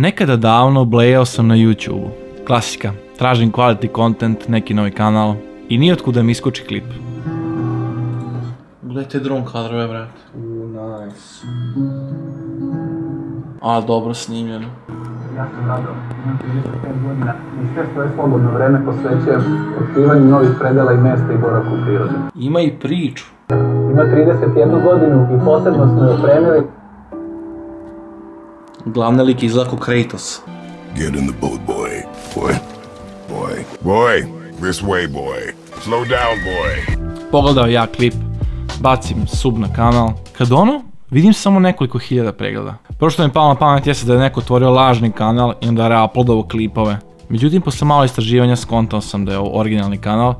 Nekada davno blejao sam na YouTube. Klasika. Tražim quality content, neki novi kanal i nijotkud da mi iskoči klip. Gledajte dron kadrove, brate. Uuu, nice. A, dobro snimljeno. Ja sam Rado, imam 35 godina i sve svoje slobodno vreme posvećujem otkrivanju novih predela i mesta i boravku u prirodi. Ima i priču. Ima 31 godinu i posebno smo je opremili Glavni lik izlako Kratos. Get in the boat, boy. Boy. Boy. Boy. This way, boy. Slow down, boy. Pogledao ja klip, bacim sub na kanal. Kad ono, vidim samo nekoliko hiljada pregleda. Prvo što mi je palo na pamet jeste da je neko otvorio lažni kanal i onda je reuploadovao klipove. Međutim, posle malo istraživanja skontao sam da je ovo originalni kanal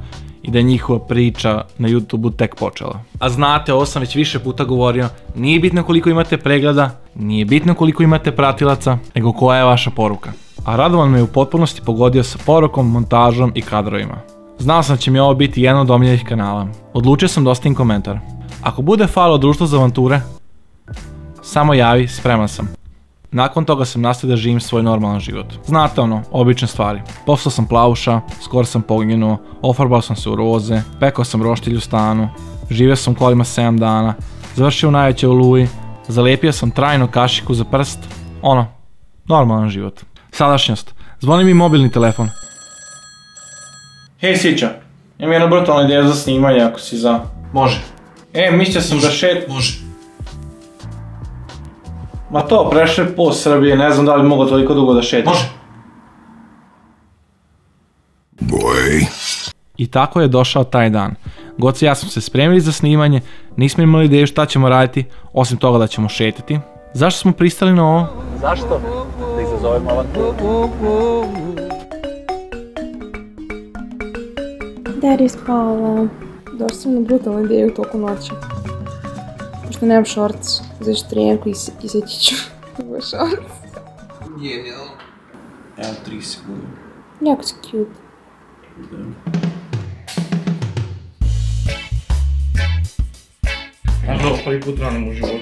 i da je njihova priča na YouTube-u tek počela. A znate, ovo sam već više puta govorio, nije bitno koliko imate pregleda, nije bitno koliko imate pratilaca, nego koja je vaša poruka. A Radovan me je u potpunosti pogodio sa porukom, montažom i kadrovima. Znao sam da će mi ovo biti jedan od omiljenih kanala. Odlučio sam da ostavim komentar. Ako bude falo društvo za avanture, samo javi, spreman sam. Nakon toga sam nastavio da živim svoj normalan život. Znate ono, obične stvari. Postao sam plavuša, skoro sam poginuo, ofarbao sam se u roze, pekao sam roštilj u stanu, živio sam kolima 7 dana, završio u najvećoj oluji, zalijepio sam trajnu kašiku za prst, ono, normalan život. Sadašnjost. Zvoni mi mobilni telefon. Hej Sića, imam jednu brutalnu ideju za snimanje ako si za. Može. E, mislio sam da šet... Može. Ma to, prešli po Srbije, ne znam da li mogu toliko dugo da šetam. Može. Boy. I tako je došao taj dan. Goci i ja smo se spremili za snimanje, nismo imali ideju šta ćemo raditi, osim toga da ćemo šetati. Zašto smo pristali na ovo? Zašto? Da izazovemo avanturu. Dar je spala. Došla sam na brutalnu ideju toku noći. Защото нямам шортс, защото тренирка и се, и се тичам. Това шортс. Секунди. Някак си кют. Да. Аз да пари по тране му живот.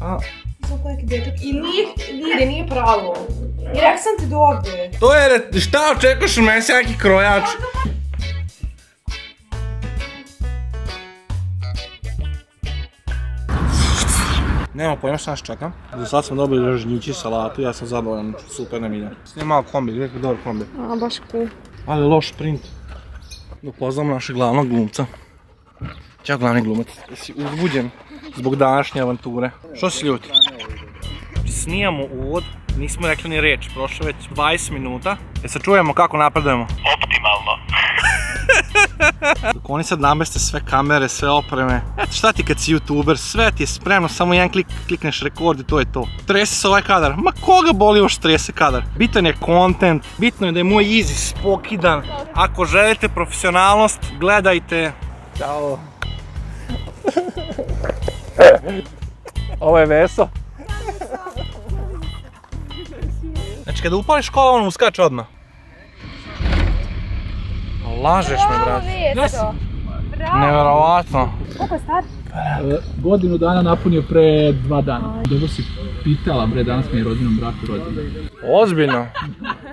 А. Zato je dete i nije, nije, nije pravo. I rekao sam ti dođe. To je šta očekuješ od mene. Nema pojma šta nas čeka. Za sad smo dobili ražnjići, salatu, ja sam zadovoljan, super nam ide. Snije malo kombi, kako dobar kombi. A, baš cool. Ali loš print. Da upoznamo našeg glavnog glumca. Ćao glavni glumac. Jesi uzbuđen zbog današnje avanture? Što si ljut? Snijamo uvod, nismo rekli ni reč, prošlo već 20 minuta. E sad čujemo kako napredujemo. Dok oni sad nameste sve kamere, sve opreme. Eto šta ti kad si youtuber, sve ti je spremno, samo jedan klik, klikneš rekord i to je to. Trese se ovaj kadar, ma koga boli još trese kadar? Bitan je content, bitno je da je moj easy spokidan. Ako želite profesionalnost, gledajte. Ćao. Ovo je Veso. Znači kada upališ kola on uskače odmah. Lažeš me, brate. Neverovatno. Koliko je star? Godinu dana napunio pre dva dana. Dobro si pitala, bre, danas mi je rodinom bratu rođen. Ozbiljno.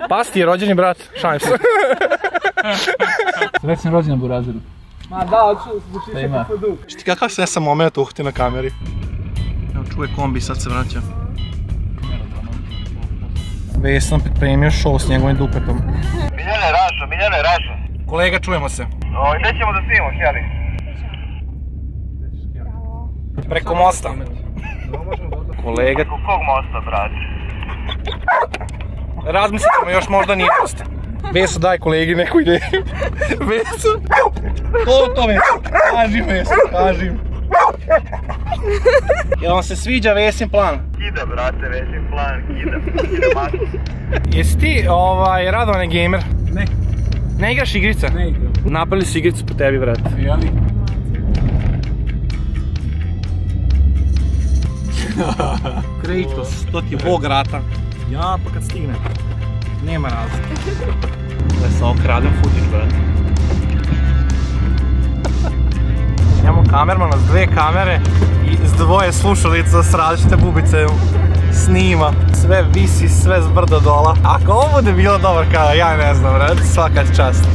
Pas ti je rođeni brat, šalim se. Već sam rođen na Burazeru. Ma da, hoću zvuči Šta ima? Šti kakav se ja sam moment uhti na kameri. Evo čuje kombi, sad se vraća. Već sam pripremio show s njegovim dupetom. Miljane Rašo, Miljane Rašo. Kolega, čujemo se. O, gdje ćemo da snimamo, Sjeli? Preko mosta. Kolega, Preko kog mosta, brate? razmislit ćemo još možda nije mosta. Veso, daj kolegi neku ideju. Veso. Ko to Veso? Kaži Veso, kaži. Jel vam se sviđa Vesin plan? Kida, brate, većim plan, kida. Kida. Jesi ti ovaj, radovan je gamer? Ne, Ne igraš igrice? ne igram. Napravili su igricu po tebi, brate. Jeli? Kratos, to ti je bog rata. Ja, pa kad stigne. Nema razlike. Da se okradem footage, brate. Imamo kamermana s dve kamere i s dvoje slušalica s različite bubice snima. Sve visi, sve zbrdo dola. Ako ovo bude bilo dobar kanal, ja ne znam, red, svaka čast.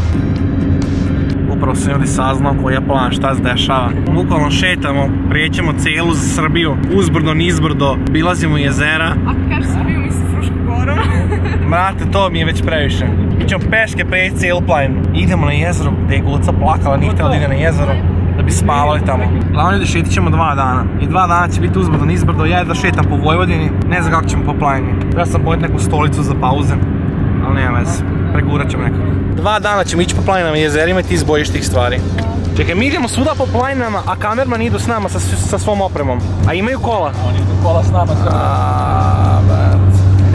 Upravo sam ovdje saznao koji je plan, šta se dešava. Bukvalno šetamo, prijećemo cijelu Srbiju, uzbrdo, nizbrdo, bilazimo jezera. Ako kažeš Srbiju, mislim Frušku gorom. Brate, to mi je već previše. Mi ćemo peške preći cijelu planinu. Idemo na jezero gdje je Guca plakala, nije htjela da ide na jezero. Da bi spavali tamo. Glavno ljudi šetit ćemo dva dana. I dva dana će biti uzbrdo, nizbrdo. Ja da šetam po Vojvodini, ne znam kako ćemo po planini. Ja sam poneti neku stolicu za pauze. Ali nema veze, pregurat ćemo nekako. Dva dana ćemo ići po planinama i jezerima i ti izbojiš tih stvari. Čekaj, mi idemo svuda po planinama, a kamerman idu s nama sa, sa svom opremom. A imaju kola. Oni idu kola s nama.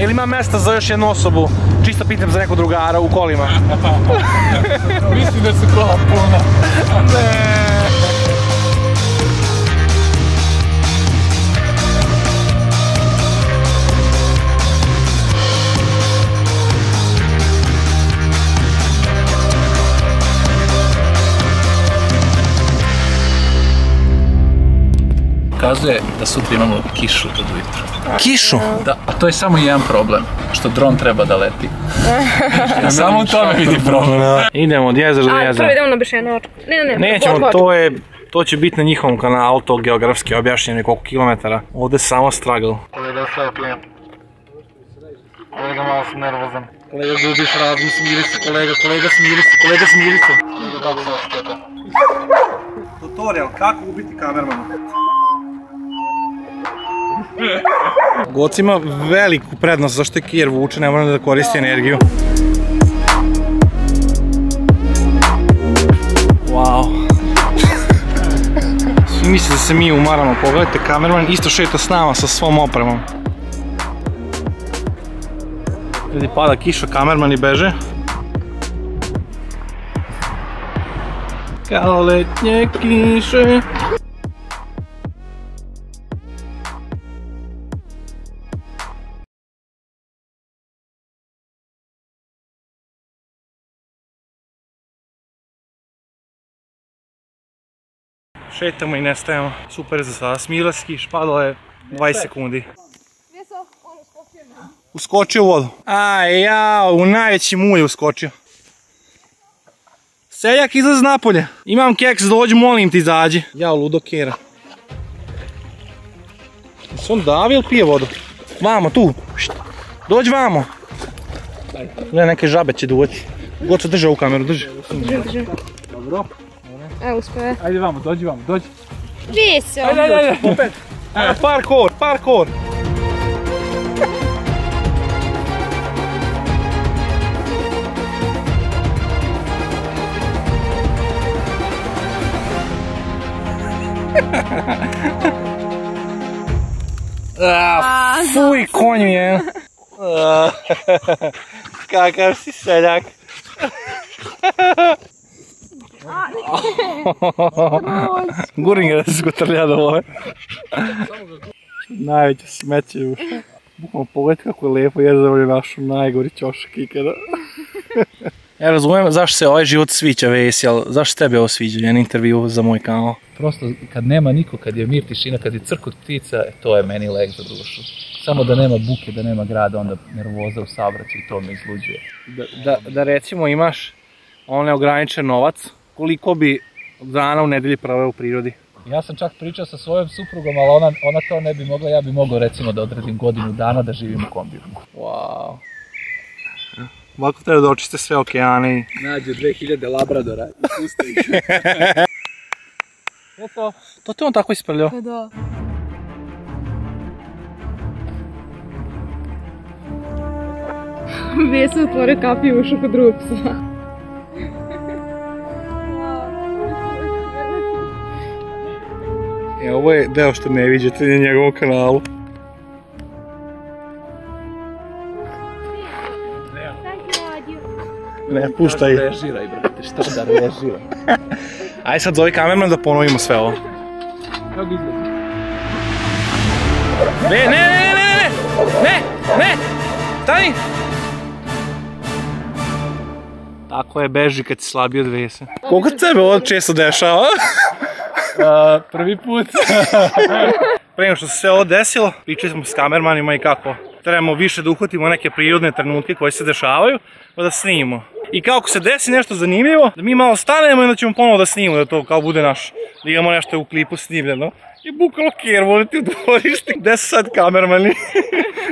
Ili ima mesta za još jednu osobu? Čisto pitam za nekog drugara u kolima. Mislim da su kola puna. Kazuje da sutra imamo kišu od ujutro. Kišu? Da, a to je samo jedan problem, što dron treba da leti. samo u tome vidi problem. Idemo od jezera do A, prvo jezera. idemo na Bešenovačku. Ne, ne, ne. Nećemo, Vod- to je, to će biti na njihovom kanalu, to geografski objašnjeno koliko kilometara. Ovdje je samo struggle. Kolega sve opijem. Kolega malo sam nervozan. Kolega gubiš razum, smiri se, kolega, kolega smiri se, kolega smiri se. Tutorial, kako ubiti kamermana. Goc ima veliku prednost zašto je kijer vuče, ne mora da koristi energiju. Wow. Svi da se mi umaramo, pogledajte kamerman isto šeta s nama sa svom opremom. Vidi pada kiša, kamermani beže. Kao letnje kiše. Šetamo i nestajemo. Super je za sada. Smira se kiš, padalo je 20 sekundi. Uskočio u vodu. Aj, jao, u najveći mulj uskočio. Seljak izlazi napolje. Imam keks, dođi, molim ti izađi. Jao, ludo kera. Jesi on davi ili pije vodu? Vamo, tu. Dođi vamo. Gle, neke žabe će duvaći. Goco, drži ovu kameru, drži. Drži, drži. Dobro. Evo, uspije. Ajde vamo, dođi vamo, dođi. Se Ajde, ajde, ajde. Opet. Ajde, parkour, parkour. Ah, fuj, konju je. Ah, Kakav si seljak. Gurim ga da se skotrlja do ove. Najveće smeće u Bukvalno pogledaj kako je lijepo jezero je našu najgori ćošak ikada. Ja razumijem zašto se ovaj život sviđa Vesi, ali zašto tebi ovo sviđa, jedan intervju za moj kanal? Prosto kad nema niko, kad je mir, tišina, kad je crkot ptica, to je meni lek za dušu. Samo da nema buke, da nema grada, onda nervoza u saobraćaju, to me izluđuje. Da, da, da recimo imaš on neograničen novac, koliko bi dana u nedelji proveo u prirodi? Ja sam čak pričao sa svojom suprugom, ali ona, ona to ne bi mogla, ja bi mogao recimo da odredim godinu dana da živim u kombiju. Wow. Ovako treba da očiste sve okeane i... Nađe 2000 labradora i puste ih. To, to te on tako isprljao. Da. Vesa otvore kapiju i ušao kod drugog psa. E, ovo je deo što ne vidite na njegovom kanalu. Ne, puštaj. Režiraj, brate, šta da režiraj. Aj sad zove kamerman da ponovimo sve ovo. Kako izgleda? Ne, ne, ne, ne, ne, ne, ne, ne, stani! Tako je, beži kad si slabiji od vese. Koliko se tebe ovo često dešava? A, prvi put. Pre nego što se sve ovo desilo, pričali smo s kamermanima i kako trebamo više da uhvatimo neke prirodne trenutke koje se dešavaju, pa da snimimo. I kao ako se desi nešto zanimljivo, da mi malo stanemo i onda ćemo ponovo da snimimo, da to kao bude naš, da imamo nešto u klipu snimljeno. I bukalo kjer, volite u dvorišti, gde su sad kamermani?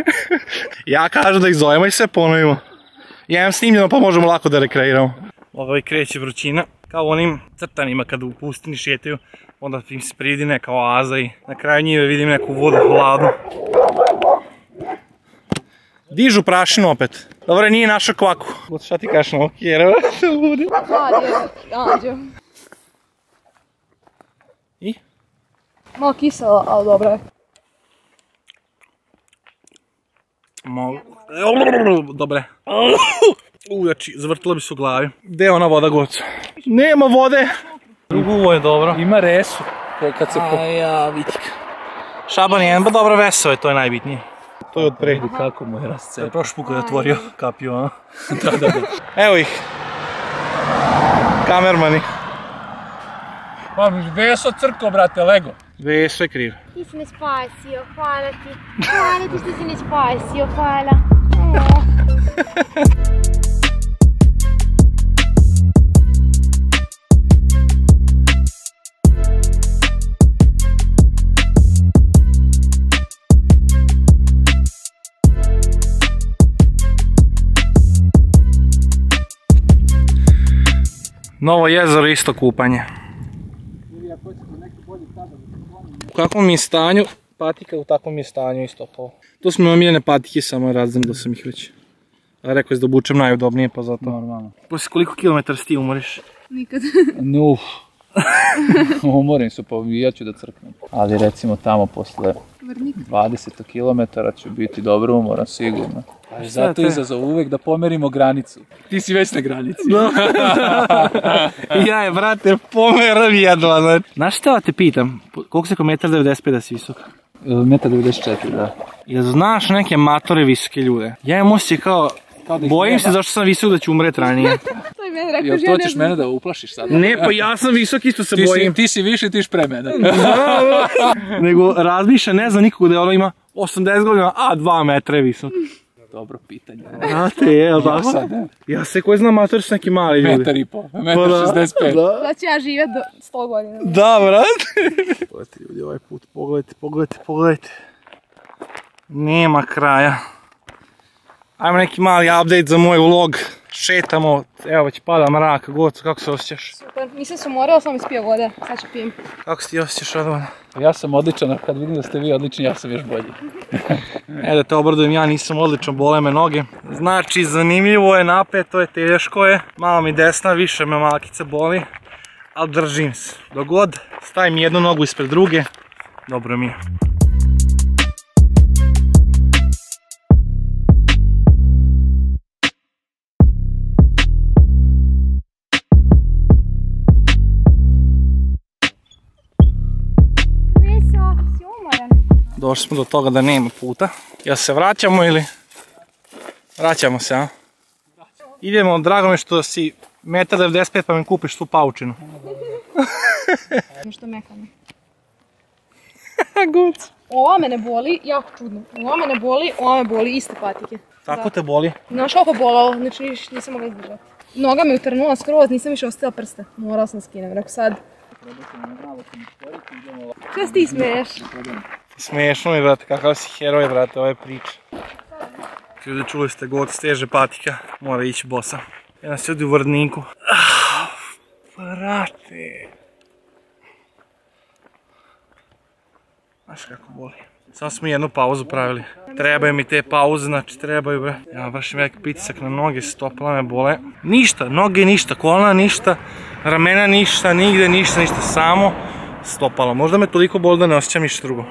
ja kažem da ih zovemo i sve ponovimo. Ja imam snimljeno pa možemo lako da rekreiramo. Ovo kreće vrućina, kao onim crtanima kad u pustini šetaju, onda im se prividi neka oaza i na kraju njive vidim neku vodu hladnu. Dižu prašinu opet. Dobro, nije naša kvaku. Gledaj šta ti kažeš na ovo kjera, se ludi. Anđeo. I? Malo kiselo, ali dobro je. Malo... Dobre. U, znači, zavrtila bi se u glavi. Gde je ona voda goca? Nema vode! Drugo uvo je dobro. Ima resu. Kad se po... A ja, vidik. Šaban je jedan, ba dobro veso je, to je najbitnije. To je od pre. Vidi kako mu je rascep. prošli put kad je otvorio kapiju, a? da, da, da. Evo ih. Kamermani. Pa, su crko, brate, Lego? Veso je kriv. Ti si me spasio, hvala ti. Hvala ti što si me spasio, hvala. Novo jezero isto kupanje. U kakvom je stanju? Patika u takvom je stanju isto to. To su mi omiljene patike, samo razdam da sam ih već. A rekao je da obučem najudobnije, pa zato. Normalno. Poslije koliko kilometara ti umoriš? Nikad. Uf. Umorim se, pa ja ću da crknem. Ali recimo tamo posle. 20 km ću biti dobro umoran, sigurno. Ali zato je izazov uvek da pomerimo granicu. Ti si već na granici. ja je, brate, pomeram jedva, znači. Znaš šta te pitam? Koliko se ko 1,95 da si visok? Meta 94, da. Jel znaš neke matore visoke ljude? Ja imam osjećaj kao, Kao da bojim nema. se zašto sam visok da ću umret ranije. Meni rekao, Jel to ćeš mene da uplašiš sad? ne, pa ja sam visok, isto se Ti si, bojim. ti si više, ti pre mene. Nego razmišlja, ne zna nikog da je ono ima 80 godina, a 2 metra je visok. Dobro pitanje. Znate, je, Ja tako? sad, ne. Ja se koji znam matori su neki mali ljudi. Metar i po, metar Pa da, 65. Da, ću ja živjet do 100 godina. da brate. Pogledajte ljudi ovaj put, pogledajte, pogledajte, pogledajte. Nema kraja. Ajmo neki mali update za moj vlog. Šetamo, evo već pada mrak, Goco, kako se osjećaš? Super, nisam se umorila, sam ispio vode. Sad ću pijem. Kako se ti osjećaš Radovan? Ja sam odličan, a kad vidim da ste vi odlični, ja sam još bolji. E da te obradujem, ja nisam odličan, bole me noge. Znači, zanimljivo je, napeto je, teško je. Malo mi desna, više me malkice boli. Ali držim se. Dogod stavim jednu nogu ispred druge, dobro mi je. Došli smo do toga da nema puta. Jel se vraćamo ili? Vraćamo se, a? Idemo, drago mi što si 1,95 pa mi kupiš tu paučinu. Nešto mekano. Guc. Ova me ne boli, jako čudno. Ova me ne boli, ova me boli iste patike. Tako te boli? Znaš koliko bolalo, znači nisam mogla izdržati. Noga mi je utrnula skroz, nisam više ostavila prste. Morala sam skinem, rekao sad. Se ti smiješ? Smiješno mi, brate, kakav si heroj, brate, ove priče. Ljudi, čuli ste, god steže patika, mora ići bosa. Jedan se ljudi u Vrdniku. Ah, brate. Znaš kako boli. Samo smo jednu pauzu pravili. Trebaju mi te pauze, znači trebaju bre. Ja baš imam neki pritisak na noge, stopala me bole. Ništa, noge ništa, kolana ništa, ramena ništa, nigde ništa, ništa, samo stopala. Možda me toliko boli da ne osjećam ništa drugo.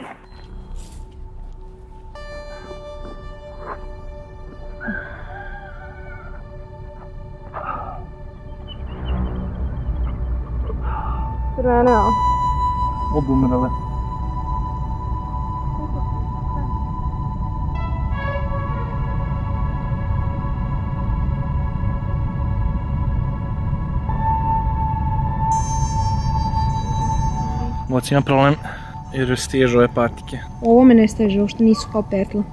Crvene, a? Obumirale. Goc ima problem jer stižu ove patike. Ovo me ne steže, ovo što nisu kao petla.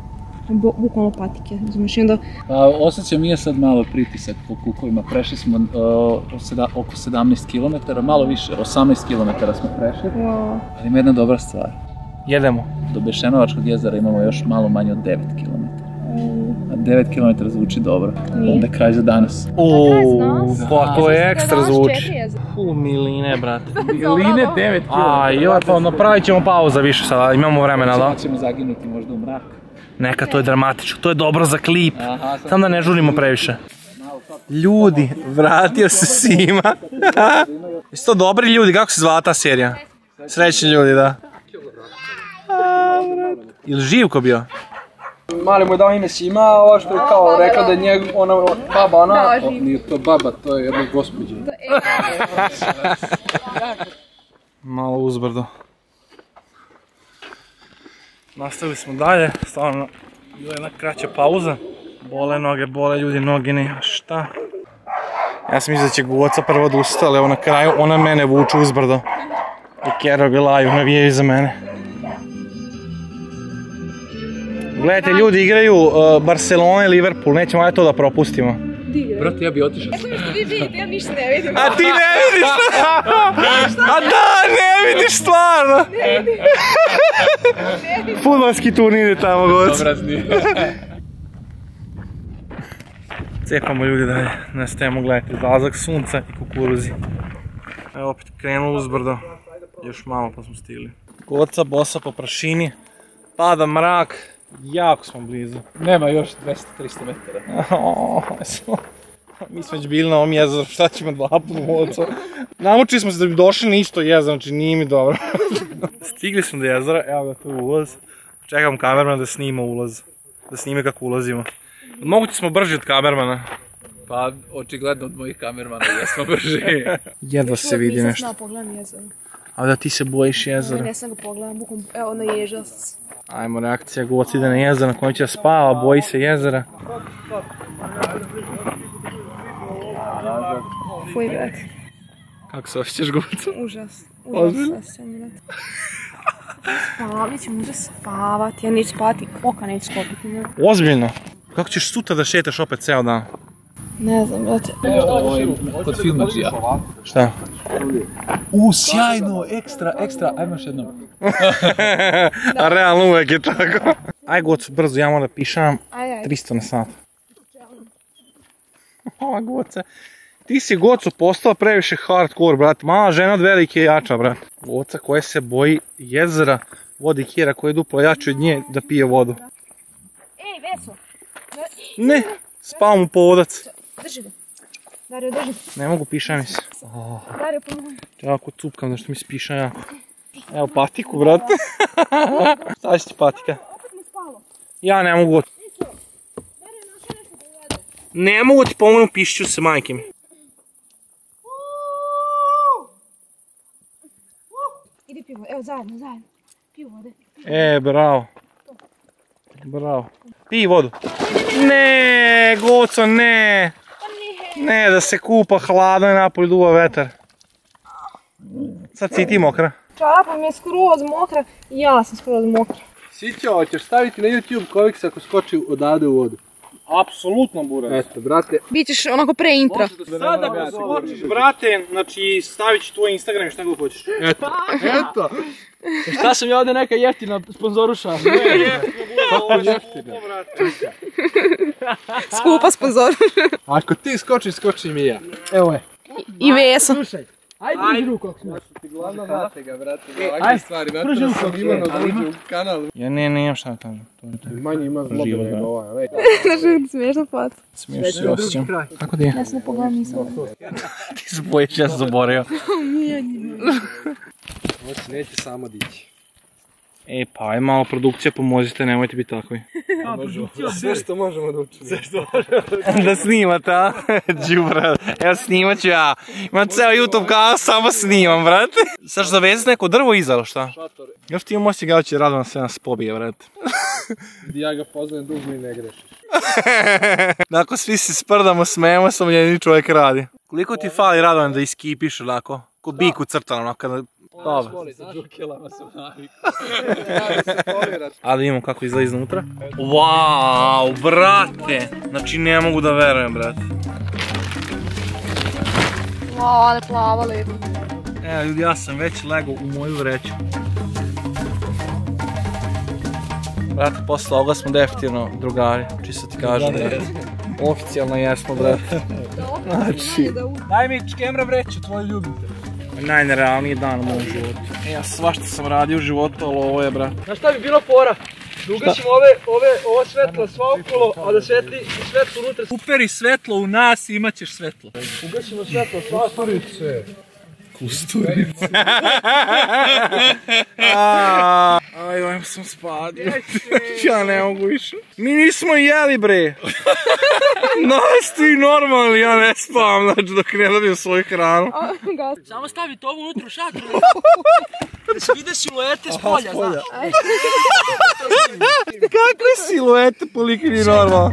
Bo- Bukvalno patike, razumiješ, i onda Pa, osjećam i ja sad malo pritisak po kukovima. Prešli smo uh, oseda- oko 17 km, malo više, 18 km smo prešli. wow, Ali ima jedna dobra stvar. Jedemo. Do Bešenovačkog jezera imamo još malo manje od 9 km. A 9 km zvuči dobro. Nije. Onda kraj za danas. Uuu, pa to je ekstra zvuči. U miline, brate. Line 9 km. A, joj, pa napravit ćemo pauza više sada, imamo vremena, da? ćemo zaginuti možda u mrak. Neka, to je dramatično, to je dobro za klip. Samo da ne žurimo previše. Ljudi, vratio se Sima. Jesu to dobri ljudi, kako se zvala ta serija? Srećni ljudi, da. Ili Živko bio? Mali mu je dao ime Sima, a ova što je kao rekla da je njeg, ona baba, ona... O, nije to baba, to je jedna gospođa. Malo uzbrdo. Nastavili smo dalje, stvarno bila je jedna kraća pauza. Bole noge, bole ljudi noge, ne šta. Ja sam mislio da će Goca prvo odustati, ali evo na kraju ona mene vuče uzbrdo. I kerovi laju, navijaju za mene. Gledajte, ljudi igraju uh, Barcelona i Liverpool, nećemo ajde to da propustimo. Brate, ja bi otišao. Vi vidite, ja ništa ne vidim. A ti ne vidiš? A da, ne vidiš stvarno! Futbalski turnir je tamo, goc. Obrazni. Cepamo ljudi dalje, nastavimo gledati zalazak sunca i kukuruzi. Evo opet krenulo uzbrdo, još malo pa smo stigli. Goca bosa po prašini, pada mrak, jako smo blizu. Nema još 200-300 metara. Smo- Mi smo već bili na ovom jezeru, šta ćemo dva puta moca. Namučili smo se da bi došli na isto jezero, znači nije mi dobro. Stigli smo do jezera, evo ga tu ulaz. Čekam kamermana da snima ulaz. Da snime kako ulazimo. Moguće smo brži od kamermana. Pa, očigledno od mojih kamermana jesmo brži. Jedva se vidi Nisam nešto. znao, pogledam jezero. A da ti se bojiš jezera. Ne sam ga pogledam, bukvalno, evo na ježa. Ajmo, reakcija, goc ide na jezero, na kojem će spava, boji se jezera. Fuj, brate, Kako se osjećaš, goc? užas. Užas sam, brate. Spavat ću, možda spavati, ja neću spavati, oka neću sklopiti, ne. Ozbiljno? Kako ćeš sutra da šetaš opet ceo dan? Ne znam, brate. Ovo je kod filmađija. Šta? U, sjajno, ekstra, ekstra, ajmo još jednom. A realno uvek je tako. Aj goc, brzo, ja moram da pišam Ajde, ajde. 300 na sat. Ova goca. Ti si gocu postao previše hardcore, brat. Mala žena od velike je jača, brat. Goca koja se boji jezera, vodi kjera koja je duplo jači od nje da pije vodu. Ej, Veso, Ne, spava mu povodac. drži ga. Dario, drži. Ne mogu, piša mi se. Dario, pomozi. Jako cupkam da što mi se piša jako. Evo patiku, brate. Šta će ti patika? Ja ne mogu. Ne mogu ti pomognu, pišću se majke mi. Idi pivo, evo zajedno, zajedno. Pivo vode. E, bravo. Bravo. Pij vodu. Ne, goco, ne. Ne, da se kupa hladno i napolju duva vetar. Sad si i ti mokra. Čarapa mi je skroz mokra i ja sam skroz mokra. Sića, hoćeš staviti na YouTube koviks ako skoči odavde u vodu. Apsolutno, buraz. Eto, brate. Bićeš onako pre intra. Sada ako skočiš, brate, znači stavit ću tvoj Instagram i šta god hoćeš. Eto, eto. Šta sam ja ovdje neka jeftina sponzoruša? Skupa sponzor. Ako ti skočiš, skočim i ja. Evo je. I Veso. Slušaj. Ajde, drži ruku ako smiješ. Glavno vrate ga, brate. Ovakve stvari, da sam Ivano dođe u kanal. Ja ne, ne imam šta da kažem. To je to. Manje ima zlobe nego ovaj. Znaš, smiješno pat. Smiješ se osjećam. Kako ti je? Ja sam ne pogledam, nisam. Ti se bojiš, ja sam zaboravio. Ovo se neće samo dići. E, pa aj malo produkcija, pomozite, nemojte biti takvi. Sve što možemo da učinimo. Sve što da snimate, a? Đubra, evo snimat ću ja. Imam ceo YouTube kanal, samo snimam, brate. Sad ću zavezati neko drvo iza, ili šta? Još ti imam osjećaj da će Radovan sve nas pobije, brate. Ja ga poznajem dugo i ne grešiš. Nakon svi se sprdamo, smejemo se, jedini čovjek radi. Koliko ti fali Radovan da iskipiš, onako? ko bik u crtano, kada... Dobro. Voli, sa džukelama sam navikao. A da imamo kako izgleda iznutra. Wow, brate! Znači ne mogu da verujem, brate. Wow, ali plava lepo. Evo ljudi, ja sam već lego u moju vreću. Brate, posle ovoga smo definitivno drugari, čisto ti kažem, brate. Oficijalno jesmo, brate. Znači, Daj mi čkemra vreću, tvoju ljubite. Najnerealniji dan u mom životu. E, ja svašta sam radio u životu, ali ovo je, brate. Znaš šta bi bilo fora? Da ugasimo ove, ove, ovo svetlo sva okolo, a da svetli svetlo unutra. Uperi svetlo u nas i imat ćeš svetlo. Ugasimo svetlo sva sturice. Aj, ajmo sam spadio. ja ne mogu više. Mi nismo jeli, bre. Nas ti normalni, ja ne spavam, znači dok ne dobijem svoju hranu. Samo stavi to unutra u šatru. Vide siluete s polja, znaš. Kakve siluete po likini normalno.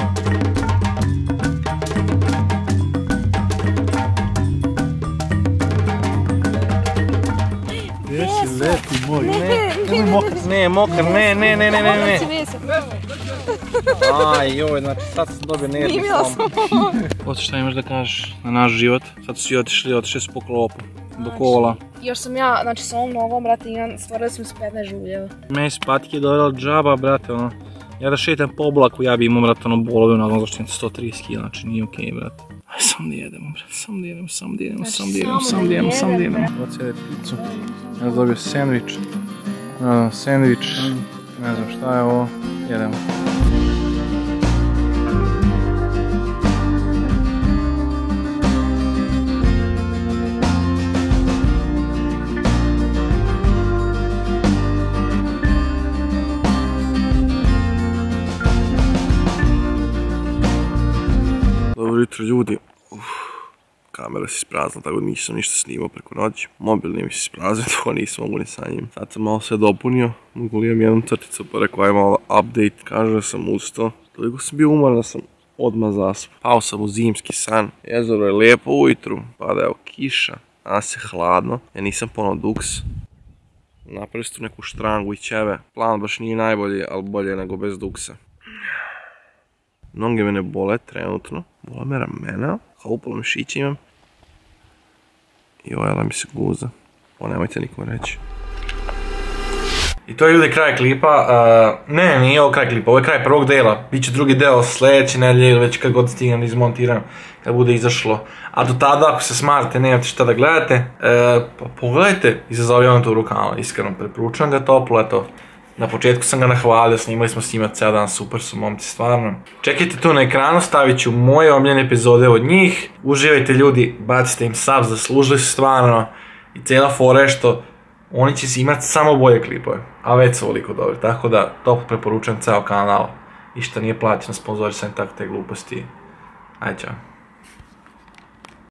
Gdje si leti moj? Ne, ne, mokar, ne, mokar, ne, ne, ne, ne, ne, ne. Aj, joj, znači sad sam dobio nervni Snimila slom. Oto šta imaš da kažeš na naš život? Sad su svi otišli, otišli su po klopu, do kola. Još sam ja, znači sa ovom nogom, brate, imam, stvorili smo se 15 žuljeva. Meni su patike dovela džaba, brate, ono. Ja da šetam po oblaku, ja bi imao, brate, ono, bolovi u nogom, zašto imam 130 kg, znači nije okej, brate. Aj, samo da jedemo, brate, samo da jedemo, samo da jedemo, samo da jedemo, samo da jedemo, samo da jedemo. Ocjede picu. Ja sam dobio sandvič. Ne znam, sandvič. Ne znam šta je ovo. Jedemo. Dobro jutro ljudi. Kamera se isprazna, tako da nisam ništa snimao preko noći. Mobil nije mi se ispraznio, tako nisam mogu ni sa njim. Sad sam malo sve dopunio, mogu jednu crticu pa rekao aj malo update. Kaže da sam ustao, toliko sam bio umoran da sam odmah zaspao. Pao sam u zimski san, jezero je lijepo ujutru, pada evo kiša, danas je hladno, ja nisam ponao duks. Napravili tu neku štrangu i ćeve. Plan baš nije najbolji, ali bolje nego bez duksa. Noge me ne bole trenutno, bole me ramena, haupalo mišiće imam. I ojela mi se guza. Ovo nemojte nikom reći. I to je ljudi kraj klipa. Ne, nije ovo kraj klipa, ovo je kraj prvog dela. Biće drugi deo sljedeće nedelje ili već kad god stignem izmontiram, kad bude izašlo. A do tada, ako se smarate, nemate šta da gledate, uh, pa pogledajte Izazovi Avanturu kanala, iskreno preporučujem ga toplo, eto. Na početku sam ga nahvalio, snimali smo s njima cijel dan, super su momci, stvarno. Čekajte tu na ekranu, stavit ću moje omljene epizode od njih. Uživajte ljudi, bacite im sub, zaslužili su stvarno. I cijela fora je što oni će si imati samo bolje klipove, a već su ovoliko dobri, tako da top preporučujem ceo kanal. I što nije plaćeno sponzorisanje tako te gluposti. Ajde, čao.